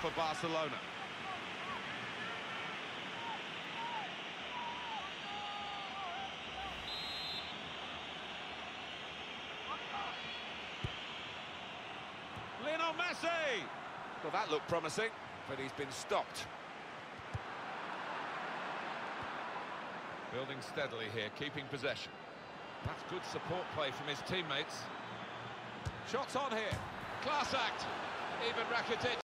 for Barcelona. Lionel Messi! Well, that looked promising, but he's been stopped. Building steadily here, keeping possession. That's good support play from his teammates. Shots on here. Class act. Ivan Rakitic